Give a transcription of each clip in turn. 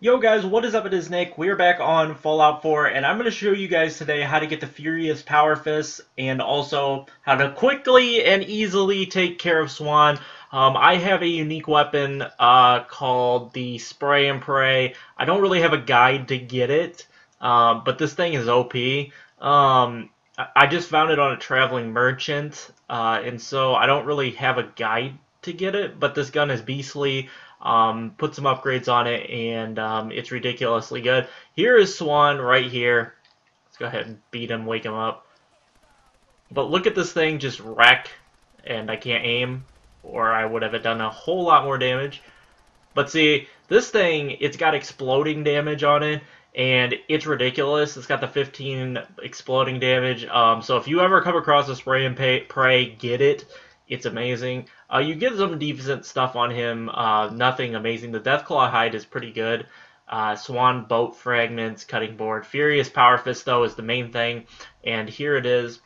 Yo guys, what is up? It is Nick. We're back on Fallout 4 and I'm going to show you guys today how to get the Furious Power Fist and also how to quickly and easily take care of Swan. Um, I have a unique weapon uh, called the Spray and Pray. I don't really have a guide to get it, um, but this thing is OP. Um, I just found it on a traveling merchant uh, and so I don't really have a guide to get it, but this gun is beastly. Um, put some upgrades on it, and um, it's ridiculously good. Here is Swan right here. Let's go ahead and beat him, wake him up. But look at this thing just wreck, and I can't aim, or I would have done a whole lot more damage. But see, this thing, it's got exploding damage on it, and it's ridiculous. It's got the 15 exploding damage. Um, so if you ever come across a spray and pray, get it. It's amazing. Uh, you get some decent stuff on him. Uh, nothing amazing. The Deathclaw hide is pretty good. Uh, Swan boat fragments, cutting board. Furious Power Fist, though, is the main thing. And here it is.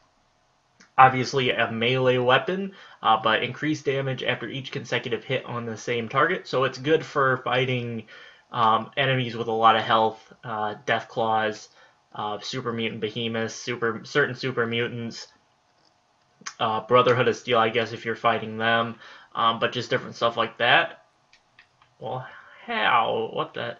Obviously a melee weapon, uh, but increased damage after each consecutive hit on the same target. So it's good for fighting um, enemies with a lot of health, uh, Deathclaws, uh, Super Mutant Behemoths, super certain Super Mutants, uh, Brotherhood of Steel, I guess, if you're fighting them, um, but just different stuff like that. Well, how? What the?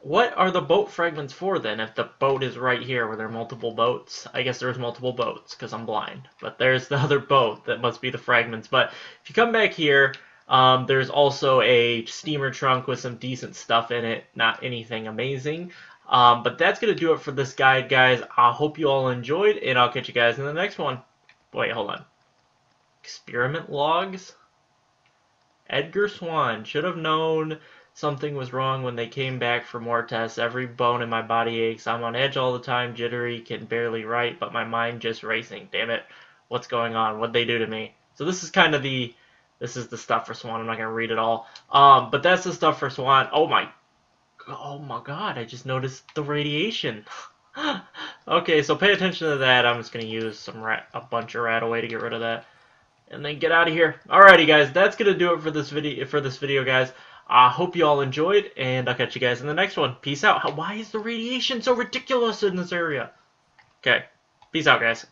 What are the boat fragments for then? If the boat is right here, where there are multiple boats, I guess there's multiple boats because I'm blind. But there's the other boat that must be the fragments. But if you come back here, um, there's also a steamer trunk with some decent stuff in it. Not anything amazing. Um, but that's going to do it for this guide, guys. I hope you all enjoyed, and I'll catch you guys in the next one. Wait, hold on. Experiment logs? Edgar Swan should have known something was wrong when they came back for more tests. Every bone in my body aches. I'm on edge all the time, jittery, can barely write, but my mind just racing. Damn it. What's going on? What'd they do to me? So this is kind of the this is the stuff for Swan. I'm not gonna read it all. Um, but that's the stuff for Swan. Oh my oh my god, I just noticed the radiation. okay, so pay attention to that. I'm just going to use some rat, a bunch of RadAway to get rid of that. And then get out of here. Alrighty, guys. That's going to do it for this video, for this video guys. I uh, hope you all enjoyed, and I'll catch you guys in the next one. Peace out. Why is the radiation so ridiculous in this area? Okay. Peace out, guys.